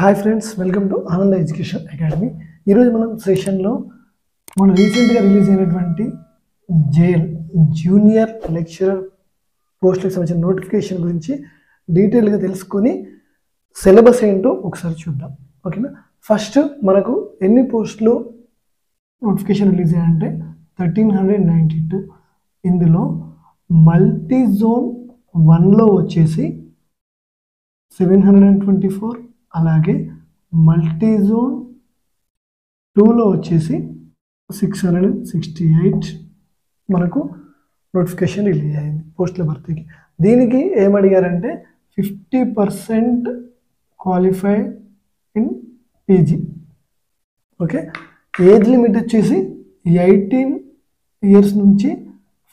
Hi friends welcome to Ananda Education Academy ఈరోజు మనం సెషన్లో మనం రీసెంట్గా రిలీజ్ అయినటువంటి జేఎల్ జూనియర్ లెక్చరర్ పోస్టులకు సంబంధించిన నోటిఫికేషన్ గురించి డీటెయిల్గా తెలుసుకొని సిలబస్ ఏంటో ఒకసారి చూద్దాం. ఓకేనా ఫస్ట్ మనకు ఎన్ని పోస్టులు నోటిఫికేషన్ రిలీజ్ అయ్యాయంటే థర్టీన్ హండ్రెడ్ నైంటీ టూ ఇందులో మల్టీ జోన్ వన్లో వచ్చేసి seven hundred and twenty four అలాగే మల్టీ జోన్ టూలో వచ్చేసి సిక్స్ హండ్రెడ్ సిక్స్టీ ఎయిట్ మనకు నోటిఫికేషన్ రిలీజ్ అయింది పోస్టుల భర్తీకి దీనికి ఏమడిగారంటే fifty percent qualify in PG. Okay? Age limit వచ్చేసి ఎయిటీన్ ఇయర్స్ నుంచి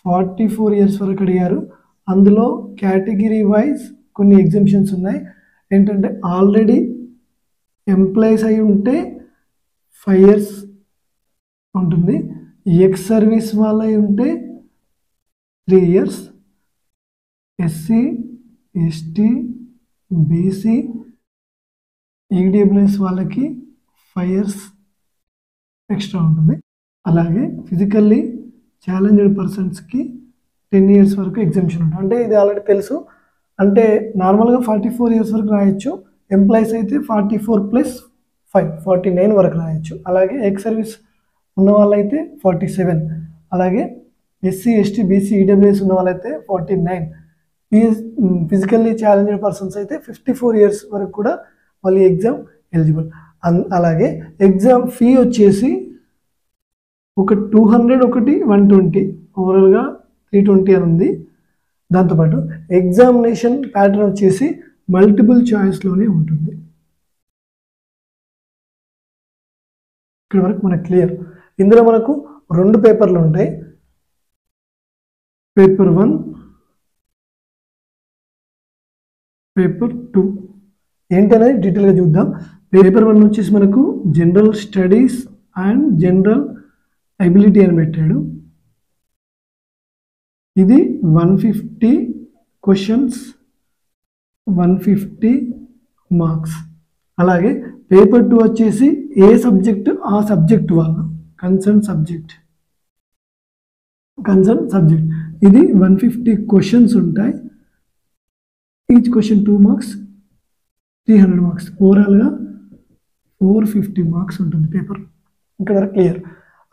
ఫార్టీ ఫోర్ ఇయర్స్ వరకు అడిగారు. అందులో కేటగిరీ వైజ్ కొన్ని ఎగ్జిబిషన్స్ ఉన్నాయి. ఏంటంటే ఆల్రెడీ ఎంప్లాయీస్ అయి ఉంటే ఫైవ్ ఇయర్స్ ఉంటుంది. ఎక్స్ సర్వీస్ వాళ్ళు అయి ఉంటే three years. SC ST BC EWS వాళ్ళకి ఫైవ్ ఇయర్స్ ఎక్స్ట్రా ఉంటుంది. అలాగే ఫిజికల్లీ ఛాలెంజ్డ్ పర్సన్స్కి టెన్ ఇయర్స్ వరకు ఎగ్జిబిషన్ ఉంటుంది. అంటే ఇది ఆల్రెడీ తెలుసు. అంటే నార్మల్గా ఫార్టీ ఫోర్ ఇయర్స్ వరకు రాయొచ్చు. ఎంప్లాయీస్ అయితే forty four plus five forty nine వరకు రాయొచ్చు. అలాగే ఎక్స్ సర్వీస్ ఉన్న వాళ్ళైతే ఫార్టీ సెవెన్. అలాగే ఎస్సీ ఎస్టీ బీసీ ఈడబ్ల్యూఎస్ ఉన్న వాళ్ళైతే forty nine. PS physically challenged persons అయితే ఫిఫ్టీ ఫోర్ ఇయర్స్ వరకు కూడా వాళ్ళు ఎగ్జామ్ ఎలిజిబుల్. అలాగే ఎగ్జామ్ ఫీ వచ్చేసి ఒక టూ హండ్రెడ్ ఒకటి వన్ ట్వంటీ. ఓవరాల్గా త్రీ ట్వంటీ అని ఉంది. దాంతోపాటు ఎగ్జామినేషన్ ప్యాటర్న్ వచ్చేసి మల్టిపుల్ చాయిస్లోనే ఉంటుంది. ఇక్కడ వరకు మనకు క్లియర్. ఇందులో మనకు రెండు పేపర్లు ఉంటాయి. Paper one paper two. ఏంటనేది డీటెయిల్గా చూద్దాం. పేపర్ వన్ వచ్చేసి మనకు general studies and general ability అని పెట్టాడు. ఇది one fifty questions one fifty marks. అలాగే పేపర్ టూ వచ్చేసి ఏ సబ్జెక్ట్ ఆ సబ్జెక్ట్ వాళ్ళు కన్సర్న్ సబ్జెక్ట్. Concern subject. ఇది వన్ ఫిఫ్టీ క్వశ్చన్స్ ఉంటాయి. Each question two marks three hundred marks. ఓవరాల్గా ఫోర్ ఫిఫ్టీ మార్క్స్ ఉంటుంది పేపర్. ఇక్కడ క్లియర్.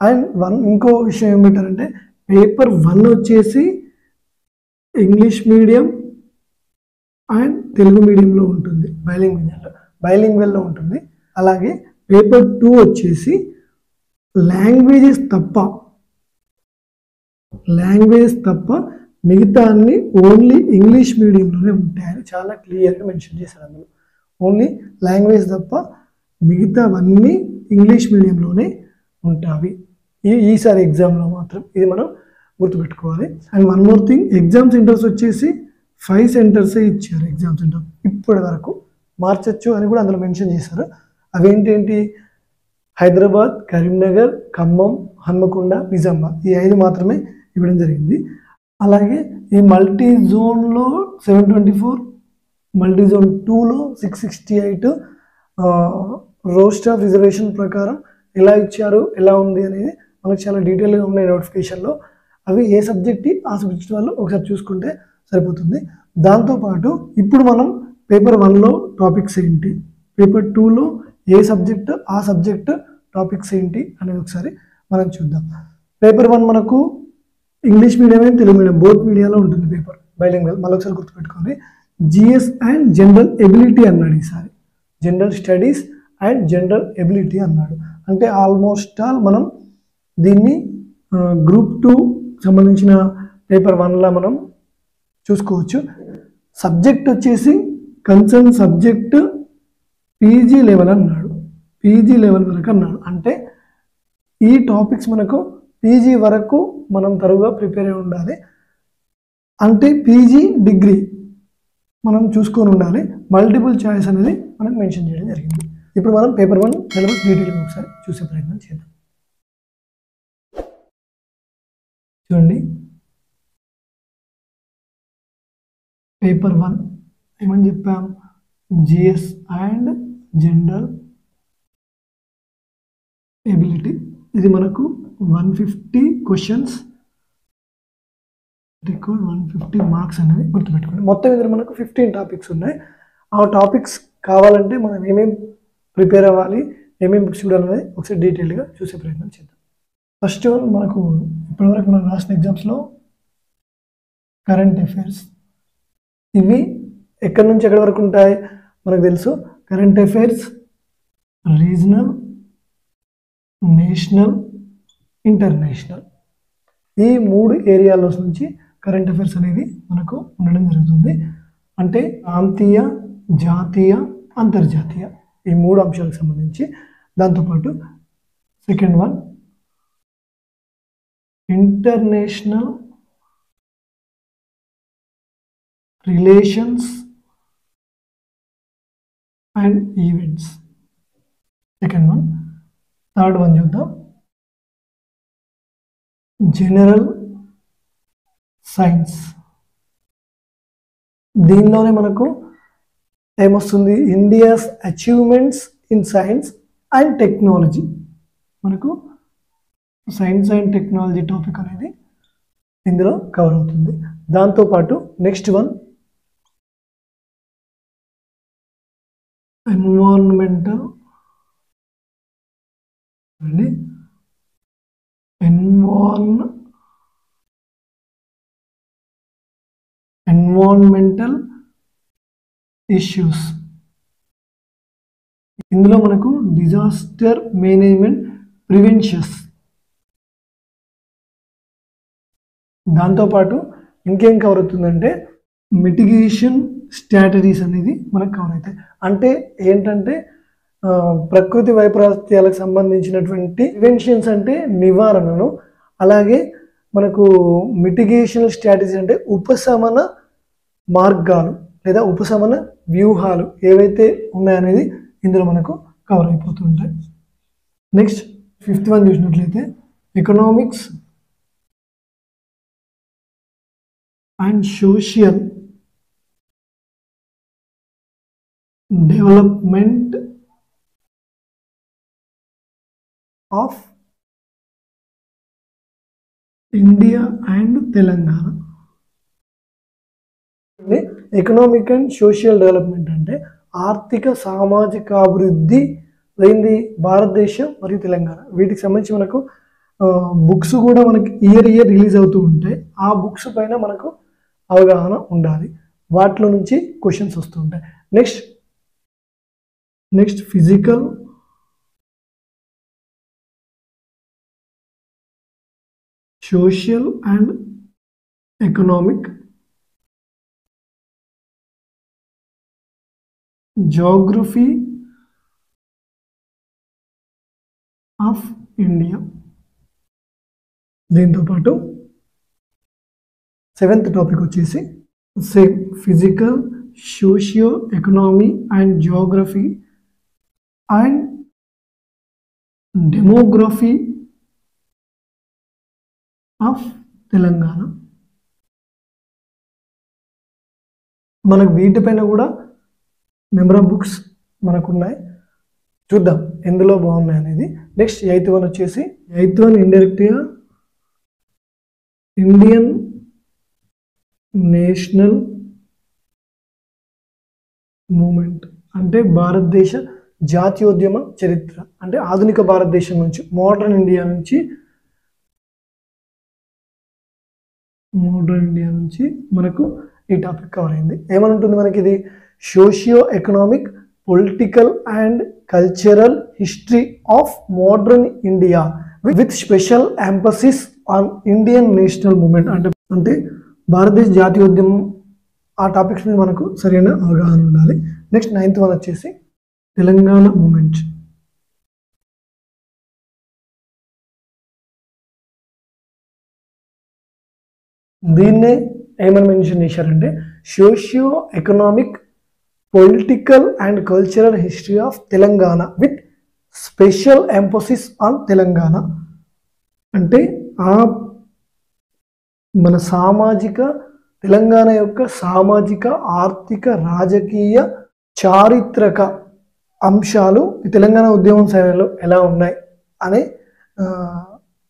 అండ్ వన్ ఇంకో విషయం ఏం పెట్టారంటే పేపర్ వన్ వచ్చేసి ఇంగ్లీష్ మీడియం అండ్ తెలుగు మీడియంలో ఉంటుంది బైలింగ్ మీడియంలో బైలింగ్ వెల్లో ఉంటుంది. అలాగే పేపర్ టూ వచ్చేసి లాంగ్వేజెస్ తప్ప లాంగ్వేజ్ తప్ప మిగతా అన్ని ఓన్లీ ఇంగ్లీష్ మీడియంలోనే ఉంటాయని చాలా క్లియర్గా మెన్షన్ చేశారు అందులో. ఓన్లీ లాంగ్వేజ్ తప్ప మిగతావన్నీ ఇంగ్లీష్ మీడియంలోనే ఉంటాయి ఈ ఈసారి ఎగ్జామ్లో మాత్రం ఇది మనం గుర్తుపెట్టుకోవాలి. And one more thing exam centres వచ్చేసి ఫైవ్ సెంటర్సే ఇచ్చారు ఎగ్జామ్ సెంటర్ ఇప్పటి వరకు మార్చచ్చు అని కూడా అందులో మెన్షన్ చేశారు. అవేంటేంటి? హైదరాబాద్ కరీంనగర్ ఖమ్మం హన్మకొండ నిజామాబాద్ ఈ ఐదు మాత్రమే ఇవ్వడం జరిగింది. అలాగే ఈ మల్టీ జోన్లో seven twenty four multi zone టూలో six sixty eight roster of reservation ప్రకారం ఎలా ఇచ్చారు ఎలా ఉంది అనేది మనకు చాలా డీటెయిల్గా ఉన్నాయి నోటిఫికేషన్లో. అవి ఏ సబ్జెక్ట్ ఆ సబ్జెక్ట్ వాళ్ళు ఒకసారి చూసుకుంటే సరిపోతుంది. దాంతోపాటు ఇప్పుడు మనం పేపర్ వన్లో టాపిక్స్ ఏంటి? పేపర్ టూలో ఏ సబ్జెక్ట్ ఆ సబ్జెక్ట్ టాపిక్స్ ఏంటి అనేది ఒకసారి మనం చూద్దాం. పేపర్ వన్ మనకు English medium Telugu medium both మీడియాలో ఉంటుంది పేపర్ బైలింగ్వల్. మళ్ళీ ఒకసారి గుర్తుపెట్టుకోండి. జిఎస్ అండ్ జనరల్ ఎబిలిటీ అన్నాడు ఈసారి. General studies and general ability అన్నాడు. అంటే ఆల్మోస్ట్ ఆల్ మనం దీన్ని గ్రూప్ టూ సంబంధించిన పేపర్ వన్లా మనం చూసుకోవచ్చు. సబ్జెక్ట్ వచ్చేసి కన్సర్న్ సబ్జెక్ట్ పీజీ లెవెల్ అన్నాడు. పీజీ లెవెల్ వరకు అన్నాడు. అంటే ఈ టాపిక్స్ మనకు పీజీ వరకు మనం తరువుగా ప్రిపేర్ అయి ఉండాలి. అంటే పీజీ డిగ్రీ మనం చూసుకొని ఉండాలి. మల్టిపుల్ చాయిస్ అనేది మనం మెన్షన్ చేయడం జరిగింది. ఇప్పుడు మనం పేపర్ వన్ సిలబస్ డీటెయిల్గా ఒకసారి చూసే ప్రయత్నం చేద్దాం. చూడండి పేపర్ వన్ ఏమని చెప్పాం? GS and general ability. ఇది మనకు one fifty questions. Record one fifty marks అనేవి గుర్తుపెట్టుకోండి. మొత్తం ఇందులో మనకు ఫిఫ్టీన్ టాపిక్స్ ఉన్నాయి. ఆ టాపిక్స్ కావాలంటే మనం ఏమేం ప్రిపేర్ అవ్వాలి ఏమేమి బుక్స్ చూడాలనేది ఒకసారి డీటెయిల్గా చూసే ప్రయత్నం చేద్దాం. ఫస్ట్ ఆల్ మనకు ఇప్పటివరకు మనం రాసిన ఎగ్జామ్స్లో కరెంట్ అఫైర్స్ ఇవి ఎక్కడి నుంచి ఎక్కడి వరకు ఉంటాయి మనకు తెలుసు. Current affairs regional national international ఈ మూడు ఏరియాలో నుంచి కరెంట్ అఫైర్స్ అనేది మనకు ఉండడం జరుగుతుంది. అంటే ప్రాంతీయ జాతీయ అంతర్జాతీయ ఈ మూడు అంశాలకు సంబంధించి. దాంతోపాటు second one international relations and events. Second one. Third one చూద్దాం. General science. దీనిలోనే మనకు ఏమొస్తుంది? India's achievements in science and technology. మనకు సైన్స్ అండ్ టెక్నాలజీ టాపిక్ అనేది ఇందులో కవర్ అవుతుంది. దాంతోపాటు నెక్స్ట్ వన్ ఎన్వాన్మెంటల్ అండి. Involve environmental issues. ఇందులో మనకు డిజాస్టర్ మేనేజ్మెంట్ ప్రివెన్షన్స్ దాంతోపాటు ఇంకేం కవర్ అవుతుందంటే మిటిగేషన్ స్ట్రాటజీస్ అనేది మనకు కవర్ అవుతాయి. అంటే ఏంటంటే ప్రకృతి వైపరీత్యాలకు సంబంధించినటువంటి ప్రివెన్షన్స్ అంటే నివారణను అలాగే మనకు మిటిగేషన్ స్ట్రాటజీ అంటే ఉపశమన మార్గాలు లేదా ఉపశమన వ్యూహాలు ఏవైతే ఉన్నాయనేది ఇందులో మనకు కవర్ అయిపోతుంటాయి నెక్స్ట్ ఫిఫ్త్ వన్ చూసినట్లయితే economics and social development of India and Telangana. Economic and social development అంటే ఆర్థిక సామాజిక అభివృద్ధి లేనిది భారతదేశం మరియు తెలంగాణ. వీటికి సంబంధించి మనకు బుక్స్ కూడా మనకి ఇయర్ ఇయర్ రిలీజ్ అవుతూ ఉంటాయి. ఆ బుక్స్ పైన మనకు అవగాహన ఉండాలి. వాటిలో నుంచి క్వశ్చన్స్ వస్తుంటాయి next next physical social and economic geography of India. దీంతో పాటు సెవెంత్ టాపిక్ వచ్చేసి same physical socio economy and geography and demography of Telangana. మనకు వీటిపైన కూడా నెంబర్ ఆఫ్ బుక్స్ మనకు ఉన్నాయి చూద్దాం ఎందులో బాగున్నాయి అనేది. నెక్స్ట్ ఎయిత్ వన్ వచ్చేసి ఎయిత్ వన్ ఇండైరెక్ట్గా ఇండియన్ నేషనల్ మూమెంట్ అంటే భారతదేశ జాతీయోద్యమ చరిత్ర అంటే ఆధునిక భారతదేశం నుంచి మోడర్న్ ఇండియా నుంచి మోడర్న్ ఇండియా నుంచి మనకు ఈ టాపిక్ కవర్ అయింది. ఏమనుంటుంది మనకి ఇది socio economic political and cultural history of modern India with special emphasis on Indian national movement అంటే అంటే భారతదేశ జాతీయోద్యమం ఆ టాపిక్స్ మీద మనకు సరైన అవగాహన ఉండాలి. నెక్స్ట్ నైన్త్ వన్ వచ్చేసి తెలంగాణ మూమెంట్ దీన్నే ఏమని మెన్షన్ చేశారంటే socio economic political and cultural history of Telangana with special emphasis on Telangana. అంటే ఆ మన సామాజిక తెలంగాణ యొక్క సామాజిక ఆర్థిక రాజకీయ చారిత్రక అంశాలు ఈ తెలంగాణ ఉద్యమం సమయంలో ఎలా ఉన్నాయి అనే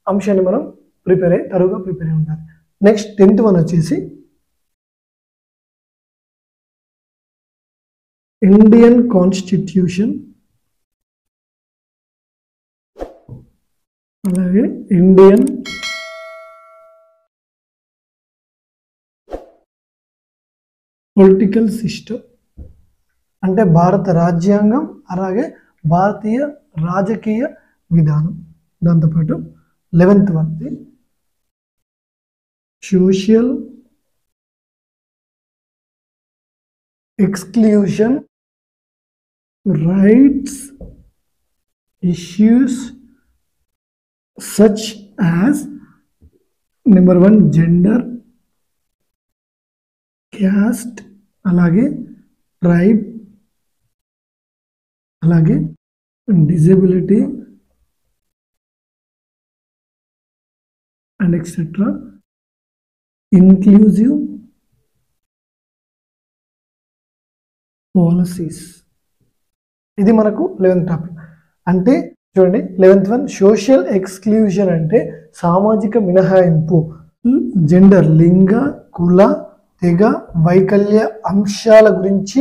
అంశాన్ని మనం ప్రిపేర్ అయ్యి తరువుగా ప్రిపేర్ అయి ఉండాలి. నెక్స్ట్ టెన్త్ వన్ వచ్చేసి ఇండియన్ కాన్స్టిట్యూషన్. అలాగే ఇండియన్ పొలిటికల్ సిస్టమ్ అంటే భారత రాజ్యాంగం అలాగే భారతీయ రాజకీయ విధానం. దాంతోపాటు eleventh వన్ది social exclusion rights issues such as number one gender caste అలాగే ట్రైబ్ అలాగే disability and etcetera inclusive policies ఇది మనకు లెవెన్త్ టాపిక్ అంటే చూడండి లెవెన్త్ వన్ సోషల్ ఎక్స్క్లూజన్ అంటే సామాజిక మినహాయింపు జెండర్ లింగ కుల తెగ వైకల్య అంశాల గురించి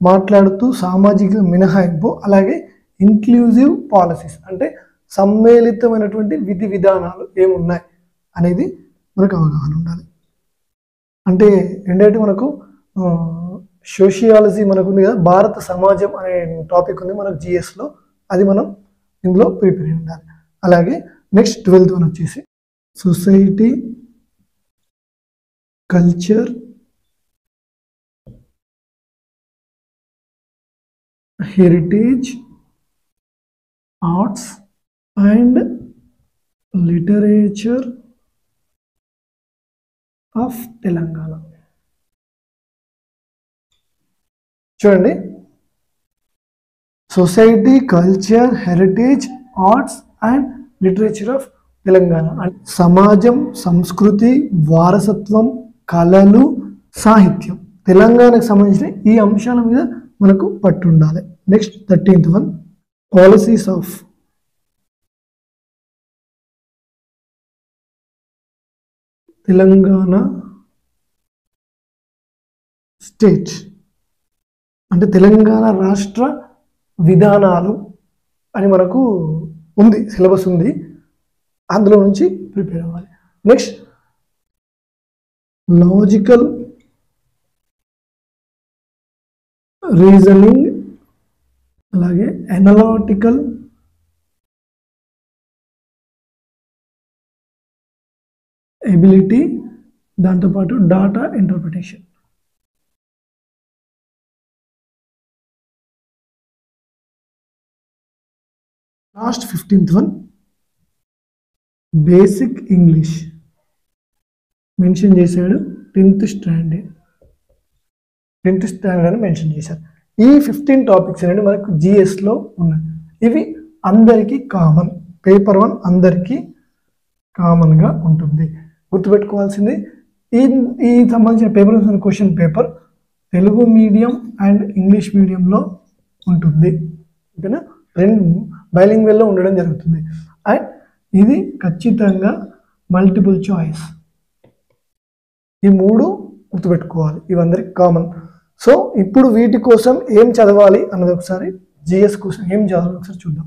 మాట్లాడుతూ సామాజిక మినహాయింపు అలాగే ఇంక్లూజివ్ పాలసీస్ అంటే సమ్మేళితమైనటువంటి విధి విధానాలు ఏమున్నాయి అనేది మనకు అవగాహన ఉండాలి. అంటే ఏంటంటే మనకు? సోషియాలజీ మనకు ఉంది కదా భారత సమాజం అనే టాపిక్ ఉంది మనకు జిఎస్లో అది మనం ఇందులో ప్రిపేర్ అయి ఉండాలి. అలాగే నెక్స్ట్ ట్వెల్త్ వన్ వచ్చేసి society culture heritage arts and literature of Telangana చూడండి. Society culture heritage arts and literature of Telangana అంటే సమాజం సంస్కృతి వారసత్వం కళలు సాహిత్యం. తెలంగాణకు సంబంధించిన ఈ అంశాల మీద మనకు పట్టుండాలి. Next thirteenth one policies of Telangana state అంటే తెలంగాణ రాష్ట్ర విధానాలు అని మనకు ఉంది సిలబస్ ఉంది. అందులో నుంచి ప్రిపేర్ అవ్వాలి. నెక్స్ట్ లాజికల్ రీజనింగ్ అలాగే ఎనలాటికల్ ఎబిలిటీ దాంతోపాటు data interpretation last fifteenth one basic English mention చేశాడు టెన్త్ స్టాండర్డ్ టెన్త్ స్టాండర్డ్ అని మెన్షన్ చేశారు. ఈ ఫిఫ్టీన్ టాపిక్స్ అనేవి మనకు జిఎస్లో ఉన్నాయి. ఇవి అందరికీ కామన్ పేపర్ వన్ అందరికీ కామన్గా ఉంటుంది. గుర్తుపెట్టుకోవాల్సింది ఈ ఈ సంబంధించిన paper question paper Telugu medium and English మీడియంలో ఉంటుంది. ఓకేనా? రెండు బైలింగ్వెల్లో ఉండడం జరుగుతుంది. అండ్ ఇది ఖచ్చితంగా మల్టిపుల్ చాయిస్ ఈ మూడు గుర్తుపెట్టుకోవాలి. ఇవందరికి కామన్ సో ఇప్పుడు వీటి కోసం ఏం చదవాలి అన్నది ఒకసారి జిఎస్ కోసం ఏం చదవాలి ఒకసారి చూద్దాం.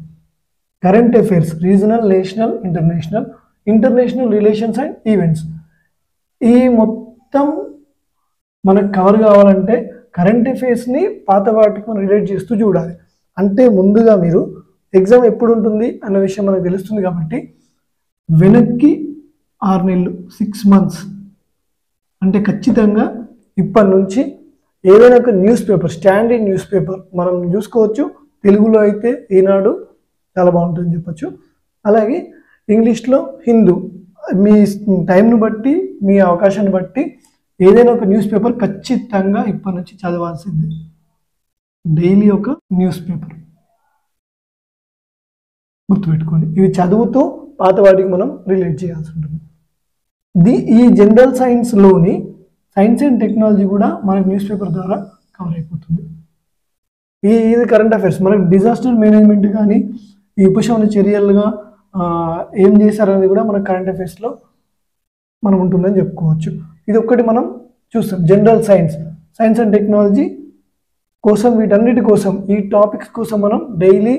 Current affairs regional national international international relations and events ఈ మొత్తం మనకు కవర్ కావాలంటే కరెంట్ అఫైర్స్ని పాత వాటికి మనం రిలేట్ చేస్తూ చూడాలి. అంటే ముందుగా మీరు ఎగ్జామ్ ఎప్పుడు ఉంటుంది అన్న విషయం మనకు తెలుస్తుంది కాబట్టి వెనక్కి ఆరు నెలలు సిక్స్ మంత్స్ అంటే ఖచ్చితంగా ఇప్పటి నుంచి ఏదైనా ఒక news paper standard news paper మనం చూసుకోవచ్చు. తెలుగులో అయితే ఈనాడు చాలా బాగుంటుందని చెప్పచ్చు. అలాగే ఇంగ్లీష్లో హిందూ మీ టైంను బట్టి మీ అవకాశాన్ని బట్టి ఏదైనా ఒక న్యూస్ పేపర్ ఖచ్చితంగా ఇప్పటి నుంచి చదవాల్సిందే. డైలీ ఒక న్యూస్ పేపర్. గుర్తుపెట్టుకోండి ఇవి చదువుతూ పాత వాటికి మనం రిలేట్ చేయాల్సి ఉంటుంది. ది ఈ జనరల్ సైన్స్లోని సైన్స్ అండ్ టెక్నాలజీ కూడా మనకు న్యూస్ పేపర్ ద్వారా కవర్ అయిపోతుంది. ఈ ఇది కరెంట్ అఫైర్స్ మనకు డిజాస్టర్ మేనేజ్మెంట్ కానీ ఈ ఉపశమన చర్యలుగా ఏం చేశారనేది కూడా మన కరెంట్ అఫైర్స్లో మనం ఉంటుందని చెప్పుకోవచ్చు. ఇది ఒక్కటి మనం చూస్తాం. General science science and technology కోసం వీటన్నిటి కోసం ఈ టాపిక్స్ కోసం మనం డైలీ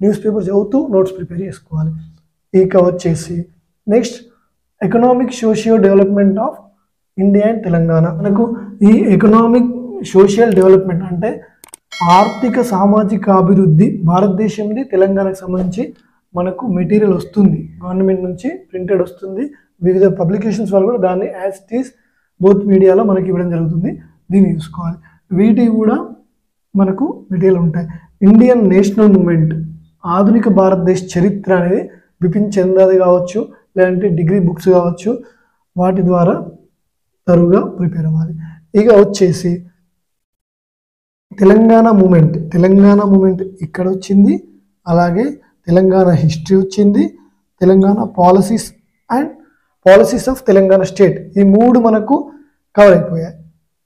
న్యూస్ పేపర్ చదువుతూ నోట్స్ ప్రిపేర్ చేసుకోవాలి. ఈ కవర్ చేసి. Next economic socio development of India and Telangana. మనకు ఈ ఎకనామిక్ సోషల్ డెవలప్మెంట్ అంటే ఆర్థిక సామాజిక అభివృద్ధి భారతదేశంది తెలంగాణకు సంబంధించి మనకు మెటీరియల్ వస్తుంది. గవర్నమెంట్ నుంచి ప్రింటెడ్ వస్తుంది. వివిధ పబ్లికేషన్స్ వాళ్ళు కూడా దాన్ని యాజ్ ఇట్ ఈస్ బోత్ మీడియాలో మనకి ఇవ్వడం జరుగుతుంది. దీన్ని చూసుకోవాలి. వీటి కూడా మనకు మెటీరియల్ ఉంటాయి. ఇండియన్ నేషనల్ మూమెంట్ ఆధునిక భారతదేశ చరిత్ర అనేది బిపిన్ చంద్రది కావచ్చు లేదంటే డిగ్రీ బుక్స్ కావచ్చు వాటి ద్వారా తరువుగా ప్రిపేర్ అవ్వాలి. ఇక వచ్చేసి తెలంగాణ మూమెంట్ తెలంగాణ మూమెంట్ ఇక్కడ వచ్చింది. అలాగే తెలంగాణ హిస్టరీ వచ్చింది. Telangana policies and policies of Telangana state ఈ మూడు మనకు కవర్ అయిపోయాయి.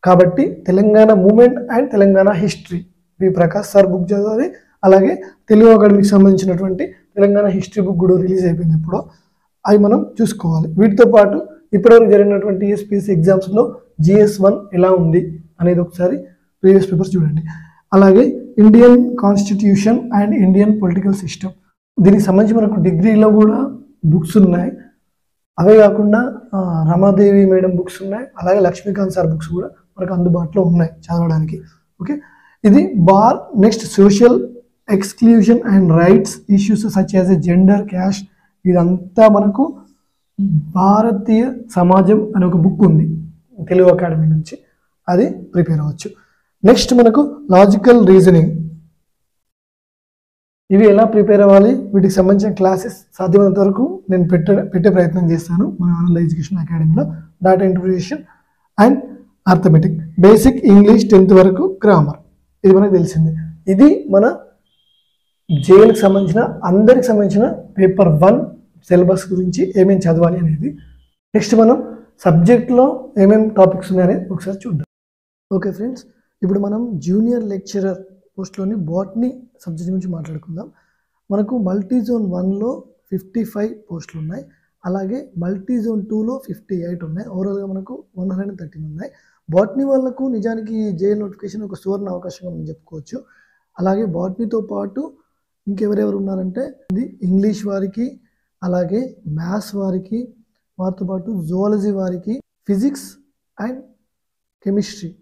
కాబట్టి Telangana movement and Telangana history V Prakash sir book చదవాలి అలాగే తెలుగు అకాడమీకి సంబంధించినటువంటి తెలంగాణ హిస్టరీ బుక్ కూడా రిలీజ్ అయిపోయింది ఇప్పుడు. అవి మనం చూసుకోవాలి. వీటితో పాటు ఇప్పటివరకు జరిగినటువంటి ఎస్పీఎస్సీ ఎగ్జామ్స్లో జిఎస్ వన్ ఎలా ఉంది అనేది ఒకసారి ప్రీవియస్ పేపర్స్ చూడండి. అలాగే Indian constitution and Indian political system దీనికి సంబంధించి మనకు డిగ్రీలో కూడా బుక్స్ ఉన్నాయి. అవే కాకుండా రమాదేవి మేడం బుక్స్ ఉన్నాయి. అలాగే లక్ష్మీకాంత్ సార్ బుక్స్ కూడా మనకు అందుబాటులో ఉన్నాయి చదవడానికి. ఓకే? ఇది bar next social exclusion and rights issues such as a gender caste ఇదంతా మనకు భారతీయ సమాజం అనే ఒక బుక్ ఉంది తెలుగు అకాడమీ నుంచి. అది ప్రిపేర్ అవ్వచ్చు. నెక్స్ట్ మనకు లాజికల్ రీజనింగ్. ఇవి ఎలా ప్రిపేర్ అవ్వాలి? వీటికి సంబంధించిన క్లాసెస్ సాధ్యమైనంత వరకు నేను పెట్టే పెట్టే ప్రయత్నం చేస్తాను మన ఆనంద ఎడ్యుకేషన్ అకాడమీలో. Data interpretation and arithmetic basic English tenth వరకు గ్రామర్ ఇది మనకు తెలిసింది. ఇది మన జేఎల్కి సంబంధించిన అందరికి సంబంధించిన పేపర్ వన్ సిలబస్ గురించి ఏమేమి చదవాలి అనేది. నెక్స్ట్ మనం సబ్జెక్ట్లో ఏమేమి టాపిక్స్ ఉన్నాయని ఒకసారి చూద్దాం. ఓకే ఫ్రెండ్స్ ఇప్పుడు మనం జూనియర్ లెక్చరర్ పోస్ట్లోని బాట్నీ సబ్జెక్ట్ గురించి మాట్లాడుకుందాం. మనకు మల్టీ జోన్ వన్లో ఫిఫ్టీ ఫైవ్ పోస్టులు ఉన్నాయి. అలాగే మల్టీ జోన్ టూలో ఫిఫ్టీ ఎయిట్ ఉన్నాయి. ఓవరాల్గా మనకు వన్ హండ్రెడ్ అండ్ థర్టీన్ ఉన్నాయి. బాట్నీ వాళ్ళకు నిజానికి జేఎల్ నోటిఫికేషన్ ఒక సువర్ణ అవకాశంగా మనం చెప్పుకోవచ్చు. అలాగే బాట్నీతో పాటు ఇంకెవరెవరు ఉన్నారంటే ఇది ఇంగ్లీష్ వారికి అలాగే మ్యాథ్స్ వారికి వారితో పాటు జువాలజీ వారికి ఫిజిక్స్ అండ్ కెమిస్ట్రీ.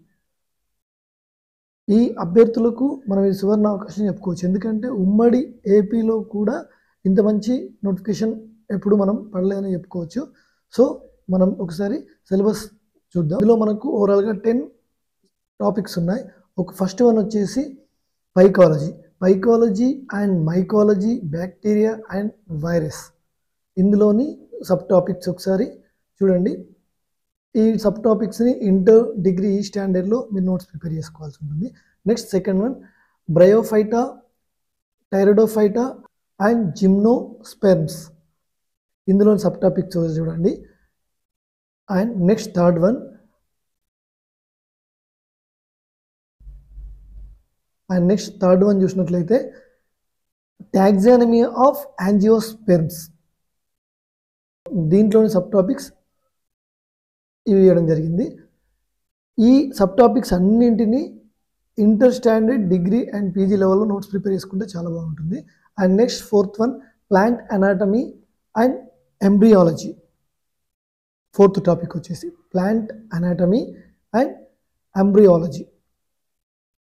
ఈ అభ్యర్థులకు మనం ఈ సువర్ణ అవకాశం చెప్పుకోవచ్చు. ఎందుకంటే ఉమ్మడి ఏపీలో కూడా ఇంత మంచి నోటిఫికేషన్ ఎప్పుడు మనం పడలేదని చెప్పుకోవచ్చు. సో మనం ఒకసారి సిలబస్ చూద్దాం. ఇందులో మనకు ఓవరాల్గా టెన్ టాపిక్స్ ఉన్నాయి. ఒక ఫస్ట్ వన్ వచ్చేసి phycology. Phycology and mycology bacteria and virus. ఇందులోని సబ్ టాపిక్స్ ఒకసారి చూడండి. ఈ సబ్ టాపిక్స్ని ఇంటర్ డిగ్రీ ఈ స్టాండర్డ్లో మీరు నోట్స్ ప్రిపేర్ చేసుకోవాల్సి ఉంటుంది. Next second one bryophyta pteridophyta and gymnosperms ఇందులోని సబ్ టాపిక్స్ చూడండి. And next third one and next third one చూసినట్లయితే ట్యాగ్జానమీ ఆఫ్ యాంజియోస్పెర్మ్స్ దీంట్లోని సబ్ టాపిక్స్ ఇవి ఇవ్వడం జరిగింది. ఈ సబ్ టాపిక్స్ అన్నింటినీ inter standard degree and PG లెవెల్లో నోట్స్ ప్రిపేర్ చేసుకుంటే చాలా బాగుంటుంది. And next fourth one plant anatomy and embryology fourth topic వచ్చేసి ప్లాంట్ అనాటమీ అండ్ ఎంబ్రియాలజీ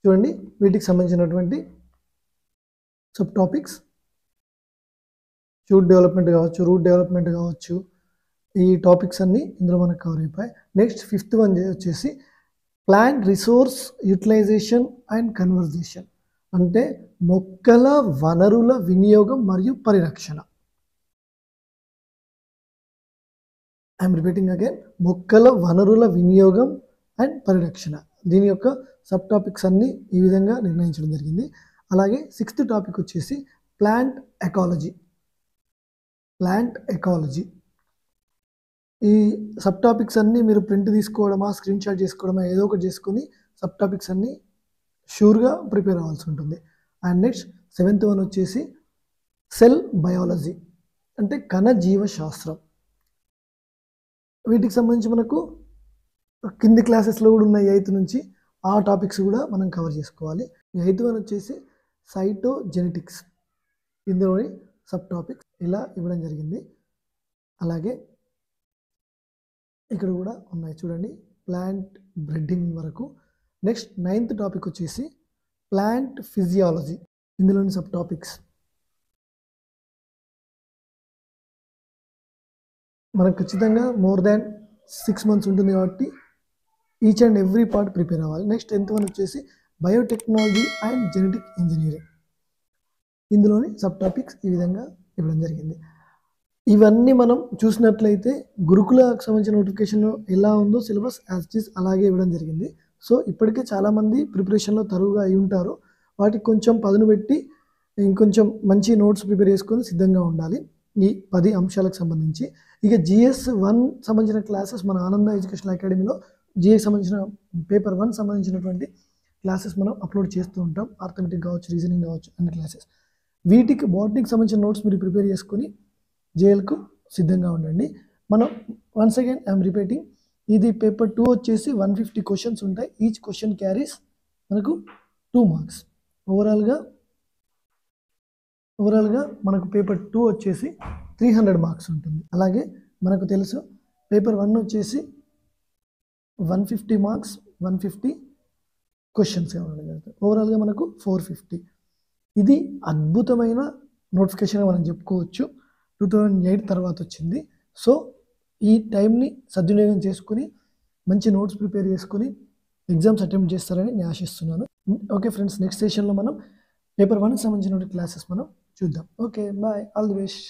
చూడండి వీటికి సంబంధించినటువంటి సబ్ టాపిక్స్ షూట్ డెవలప్మెంట్ కావచ్చు రూట్ డెవలప్మెంట్ కావచ్చు ఈ టాపిక్స్ అన్నీ ఇందులో మనకు కవర్ అయిపోయాయి. నెక్స్ట్ ఫిఫ్త్ వన్ వచ్చేసి plant resource utilization and conservation అంటే మొక్కల వనరుల వినియోగం మరియు పరిరక్షణ. ఐఎమ్ రిపీటింగ్ అగైన్ మొక్కల వనరుల వినియోగం అండ్ పరిరక్షణ. దీని యొక్క సబ్ టాపిక్స్ అన్నీ ఈ విధంగా నిర్ణయించడం జరిగింది. అలాగే సిక్స్త్ టాపిక్ వచ్చేసి ప్లాంట్ ఎకాలజీ ప్లాంట్ ఎకాలజీ ఈ సబ్ టాపిక్స్ అన్నీ మీరు ప్రింట్ తీసుకోవడమా స్క్రీన్ షాట్ చేసుకోవడమా ఏదో ఒకటి చేసుకుని సబ్ టాపిక్స్ అన్నీ షూర్గా ప్రిపేర్ అవ్వాల్సి ఉంటుంది. అండ్ నెక్స్ట్ సెవెంత్ వన్ వచ్చేసి సెల్ బయాలజీ అంటే కణ జీవశాస్త్రం. వీటికి సంబంధించి మనకు కింది క్లాసెస్లో కూడా ఉన్నాయి ఎయిత్ నుంచి. ఆ టాపిక్స్ కూడా మనం కవర్ చేసుకోవాలి. ఎయిత్ వన్ వచ్చేసి సైటో జెనెటిక్స్ ఇందులోని సబ్ టాపిక్స్ ఇలా ఇవ్వడం జరిగింది. అలాగే ఇక్కడ కూడా ఉన్నాయి చూడండి. ప్లాంట్ బ్రెడ్డింగ్ వరకు. నెక్స్ట్ నైన్త్ టాపిక్ వచ్చేసి ప్లాంట్ ఫిజియాలజీ. ఇందులోని సబ్ టాపిక్స్. మనకు ఖచ్చితంగా మోర్ దాన్ సిక్స్ మంత్స్ ఉంటుంది కాబట్టి each and every part prepare అవ్వాలి. నెక్స్ట్ టెన్త్ వన్ వచ్చేసి బయోటెక్నాలజీ అండ్ జెనెటిక్ ఇంజనీరింగ్. ఇందులోని సబ్ టాపిక్స్ ఈ విధంగా ఇవ్వడం జరిగింది. ఇవన్నీ మనం చూసినట్లయితే గురుకులకు సంబంధించిన నోటిఫికేషన్ ఎలా ఉందో సిలబస్ యాజ్ ఇట్ ఈస్ అలాగే ఇవ్వడం జరిగింది. సో ఇప్పటికే చాలామంది ప్రిపరేషన్లో తరువుగా అయి ఉంటారు. వాటికి కొంచెం పదును పెట్టి ఇంకొంచెం మంచి నోట్స్ ప్రిపేర్ చేసుకొని సిద్ధంగా ఉండాలి. ఈ పది అంశాలకు సంబంధించి. ఇక జిఎస్ వన్ సంబంధించిన క్లాసెస్ మన ఆనంద ఎడ్యుకేషన్ అకాడమీలో జిఎస్ సంబంధించిన పేపర్ వన్ సంబంధించినటువంటి క్లాసెస్ మనం అప్లోడ్ చేస్తూ ఉంటాం. ఆర్థమెటిక్ కావచ్చు రీజనింగ్ కావచ్చు అన్ని క్లాసెస్ వీటికి బాటనీకి సంబంధించిన నోట్స్ మీరు ప్రిపేర్ చేసుకొని జేఎల్కు సిద్ధంగా ఉండండి. మనం వన్స్ అగైన్ ఐఎమ్ రిపీటింగ్ ఇది పేపర్ టూ వచ్చేసి వన్ ఫిఫ్టీ క్వశ్చన్స్ ఉంటాయి. ఈచ్ క్వశ్చన్ క్యారీస్ మనకు టూ మార్క్స్ ఓవరాల్గా ఓవరాల్గా మనకు పేపర్ టూ వచ్చేసి త్రీ హండ్రెడ్ మార్క్స్ ఉంటుంది. అలాగే మనకు తెలుసు పేపర్ వన్ వచ్చేసి one fifty marks one fifty questions ఉండడం ఓవరాల్గా మనకు ఫోర్ ఫిఫ్టీ ఇది అద్భుతమైన నోటిఫికేషన్ మనం చెప్పుకోవచ్చు. టూ థౌజండ్ ఎయిట్ తర్వాత వచ్చింది. సో ఈ టైంని సద్వినియోగం చేసుకుని మంచి నోట్స్ ప్రిపేర్ చేసుకుని ఎగ్జామ్స్ అటెంప్ట్ చేస్తారని నేను ఆశిస్తున్నాను. ఓకే ఫ్రెండ్స్ నెక్స్ట్ సెషన్లో మనం పేపర్ వన్కి సంబంధించిన క్లాసెస్ మనం చూద్దాం. Okay bye all the best.